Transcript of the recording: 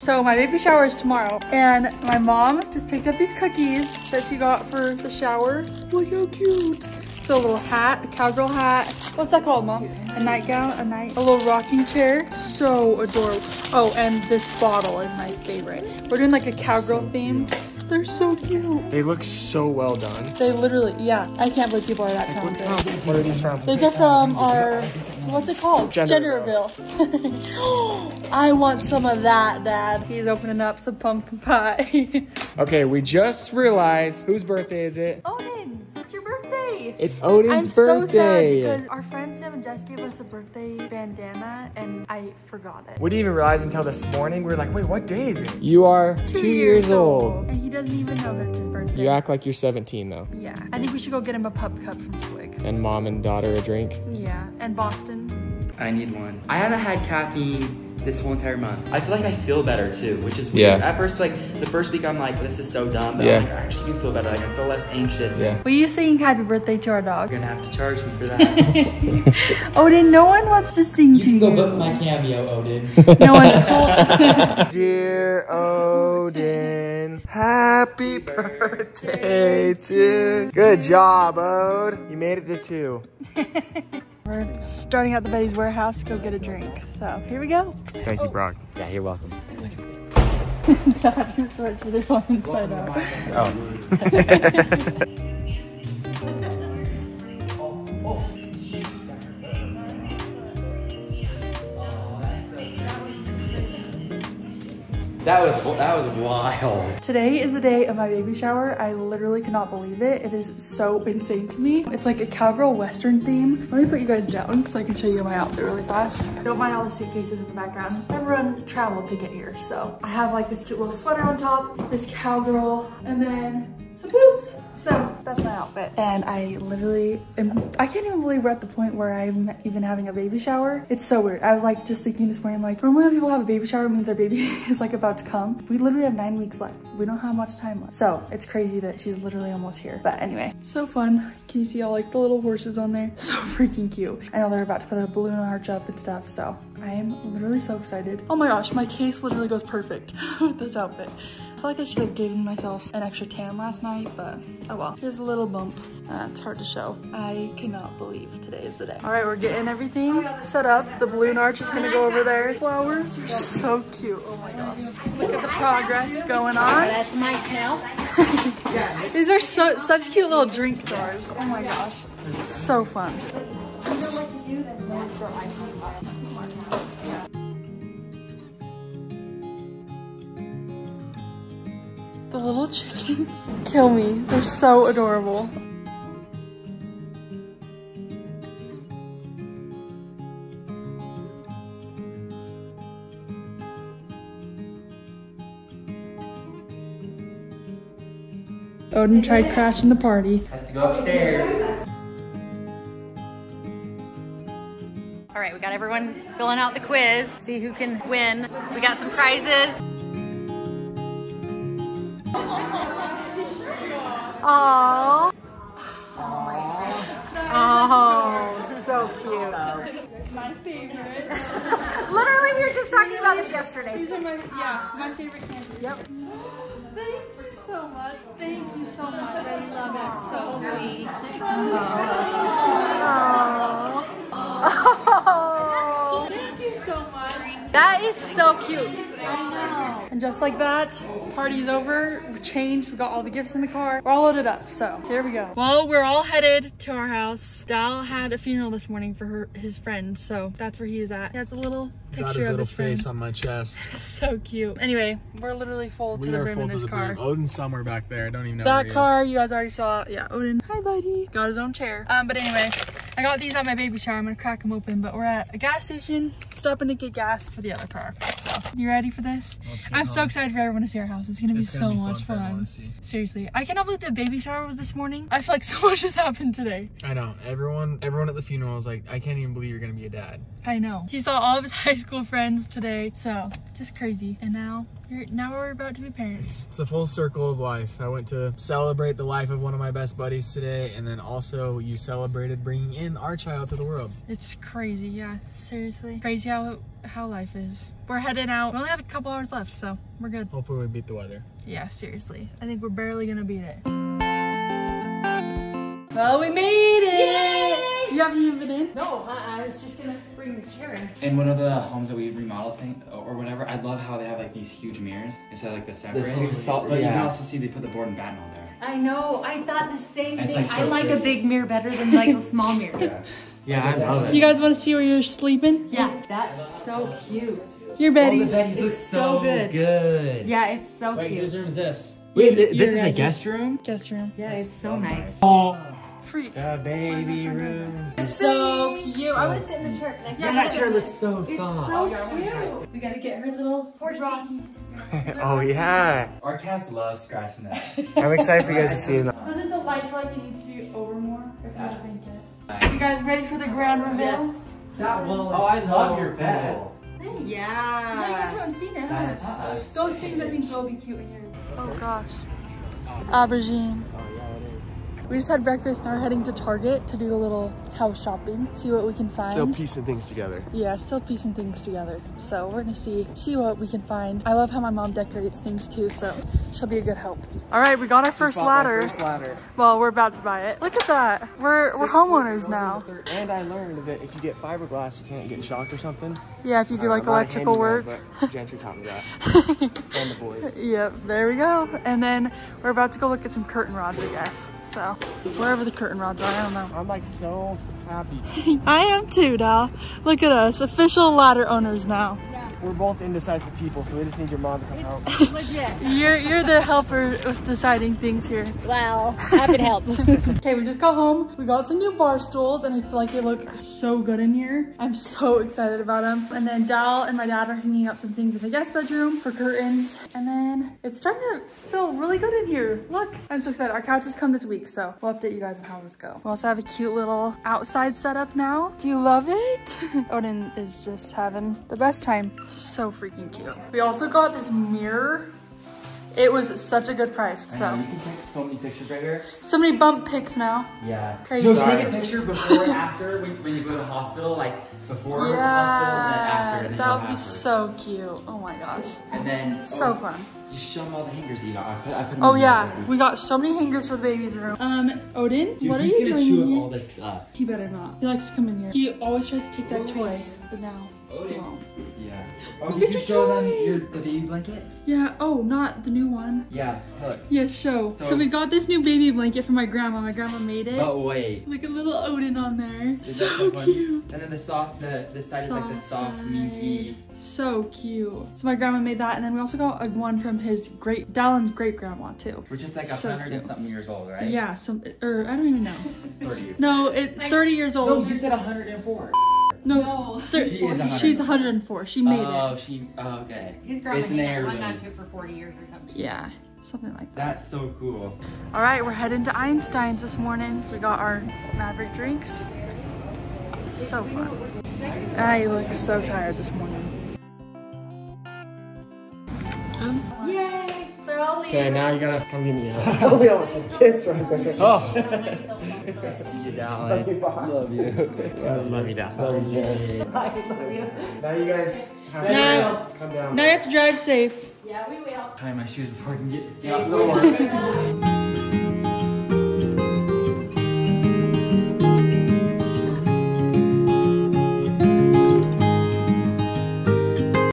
So my baby shower is tomorrow and my mom just picked up these cookies that she got for the shower. Look how cute. So a little hat, a cowgirl hat. What's that called, mom? A nightgown, a night, a little rocking chair. So adorable. Oh, and this bottle is my favorite. We're doing like a cowgirl theme. They're so cute. They look so well done. They literally, yeah. I can't believe people are that talented. What are these from? These are from our, what's it called? Gender reveal. I want some of that, Dad. He's opening up some pumpkin pie. Okay, we just realized whose birthday is it? Odin's, it's your birthday. It's Odin's I'm so birthday. sad because our friend bandana and I forgot it. we didn't even realize until this morning. We were like, wait, what day is it? You are two, years, old. And he doesn't even know that it's his birthday. You act like you're 17 though. Yeah. I think we should go get him a pup cup from Swig. And mom and daughter a drink. Yeah. And Boston. I need one. I haven't had caffeine this whole entire month. I feel like I feel better too, which is weird. Yeah. At first, like the first week, I'm like, this is so dumb, but Yeah. I'm like, I actually do feel better. Like I feel less anxious. Yeah. Will you sing happy birthday to our dog? You're gonna have to charge me for that. Odin, no one wants to sing to you. You can go book my cameo, Odin. No one's called. Dear Odin, happy birthday to Good job, Ode. You made it to two. We're starting at the Beddy's warehouse to go get a drink. So here we go. Thank you, Brock. yeah, you're welcome. Dad, you switch for this one inside out. Oh. That was that was wild. Today is the day of my baby shower. I literally cannot believe it. It is so insane to me. It's like a cowgirl western theme. Let me put you guys down so I can show you my outfit really fast. Don't mind all the suitcases in the background. Everyone traveled to get here. So I have like this cute little sweater on top, this cowgirl, and then some boots. So that's my outfit. And I literally am, I can't even believe we're at the point where I'm even having a baby shower. It's so weird. I was like just thinking this morning, like normally when people have a baby shower, it means our baby is like about to come. We literally have nine weeks left. We don't have much time left. So it's crazy that she's literally almost here. But anyway, so fun. Can you see all like the little horses on there? So freaking cute. I know they're about to put a balloon arch up and stuff. So I am literally so excited. Oh my gosh, my case literally goes perfect with this outfit. I feel like I should have given myself an extra tan last night, but oh well. Here's a little bump. Uh, it's hard to show. I cannot believe today is the day. All right, we're getting everything set up. The balloon arch is gonna go over there. Flowers are so cute. Oh my gosh. Look at the progress going on. That's my smell. These are so such cute little drink jars. Oh my gosh. So fun. The little chickens kill me. They're so adorable. Odin tried crashing the party. Has to go upstairs. All right, we got everyone filling out the quiz. See who can win. We got some prizes. Aww. Oh, so cute. My favorite. Literally, we were just talking about this yesterday. These are my, yeah, my favorite candies. Yep. Thank you so much. Thank you so much. I love it. So sweet. Oh. Thank you so much. That is so cute. And just like that, party's over. We changed. We got all the gifts in the car. We're all loaded up. So here we go. Well, we're all headed to our house. Dal had a funeral this morning for her, his friend. So that's where he was at. He has a little picture of his friend. face on my chest. So cute. Anyway, we're literally full to the are rim in this car. brim. Odin's somewhere back there. I don't even know. where That he is. car, you guys already saw. Yeah, Odin. Hi, buddy. Got his own chair. Um, but anyway, I got these at my baby shower. I'm gonna crack them open. But we're at a gas station, stopping to get gas for the other car. So, you ready for this? I'm so excited for everyone to see our house. It's gonna be It's so gonna be much fun fun. Seriously, I cannot believe the baby shower was this morning. I feel like so much has happened today. I know. Everyone, everyone at the funeral was like, I can't even believe you're gonna be a dad. I know. He saw all of his high school friends today, so just crazy. And now, you're, now we're about to be parents. It's a full circle of life. I went to celebrate the life of one of my best buddies today, and then also you celebrated bringing in our child to the world. It's crazy, yeah. Seriously, crazy how how life is. We're headed staying out. We only have a couple hours left, so we're good. Hopefully we beat the weather. Yeah, seriously. I think we're barely gonna beat it. Well, we made it! You haven't even been in? No, uh, I was just gonna bring this chair in. In one of the homes that we remodeled thing or whatever, I love how they have like these huge mirrors instead of like the separate. two But you can also see they put the board and batten on there. I know. I thought the same It's, thing. like, so I like good. a big mirror better than like a small mirror. Yeah. Yeah, I love it. You guys wanna see where you're sleeping? Yeah, that's so cute. Your Beddy's. look so good. good. Yeah, it's so cute. room is this? Wait, th- this is a guest room? Guest room. Yeah, it's so nice. Oh. Freak. The baby room. So cute. I want to sit in the chair. Can I sit Yeah, that the chair looks so It's soft. so cute. We gotta get her little horse rocky. oh yeah. Our cats love scratching that. I'm excited for you guys to see it. Doesn't the light feel like it needs to be over more if you have blanket? You guys ready for the grand reveal? That wall Oh, I love your bed. Yeah, No, you guys haven't seen it, That huh? is us. Those things I think will be cute in here. Oh gosh. Aubergine. Oh, we just had breakfast and are heading to Target to do a little house shopping, see what we can find. Still piecing things together. Yeah, still piecing things together. So we're gonna see see what we can find. I love how my mom decorates things too, so she'll be a good help. All right, we got our first ladder. First ladder. Well, we're about to buy it. Look at that. We're we're homeowners now. And I learned that if you get fiberglass, you can't get shocked or something. Yeah, if you do Uh, like I'm electrical work. Gentry taught me that. and the boys. Yep, there we go. And then we're about to go look at some curtain rods, I guess. So wherever the curtain rods are, I don't know. I'm like so happy. I am too, doll. Look at us, official ladder owners now. We're both indecisive people, so we just need your mom to come help. Legit. You're you're the helper with deciding things here. Wow. Happy to help. Okay, we just got home. We got some new bar stools, and I feel like they look so good in here. I'm so excited about them. And then Dal and my dad are hanging up some things in the guest bedroom for curtains. And then it's starting to feel really good in here. Look, I'm so excited. Our couches come this week, so we'll update you guys on how this go. We also have a cute little outside setup now. Do you love it? Odin is just having the best time. So freaking cute. We also got this mirror. It was such a good price. I know, So, you can take so many pictures right here. so many bump pics now. Yeah. Crazy. No, take a picture before and after when, when you go to the hospital, like before the hospital and then after. And then that would be after. so cute. Oh my gosh. And then So oh, fun. You show them all the hangers you got. I put, I put them Oh in yeah, we got so many hangers for the baby's room. Um, Odin, Dude, what are he's you gonna doing chew in up here? all this stuff. He better not. He likes to come in here. He always tries to take that toy, but now. Odin. Yeah. Oh, Look did you show them your the baby blanket? Yeah. Oh, not the new one. Yeah. Look. Yes, show. So, So- we got this new baby blanket from my grandma. My grandma made it. But wait. Like a little Odin on there. Is so funny? cute. And then the soft, the this side is like the Soft soft, minky. So cute. So my grandma made that, and then we also got a one from his great Dallin's great grandma too. Which is like a So hundred and something years old, right? Yeah, some or I don't even know. Thirty years. No, it 30 years No, old. you said hundred and four. No, thir- She is 104. she's 104. She made Oh, it. she. Oh, okay. His grandma It's an had one heirloom. on to for 40 years or something. Yeah, something like that. That's so cool. All right, we're heading to Einstein's this morning. We got our Maverick drinks. So fun. I look so tired this morning. Okay, now you gotta come give me a hug. Oh, we almost just kissed right there. Oh. oh. See you down. Love you. Love you, Dad. Love you. Now you guys have Now- to come down. Now you have to drive safe. Yeah, we will. Tie my shoes before I can get, get out the door.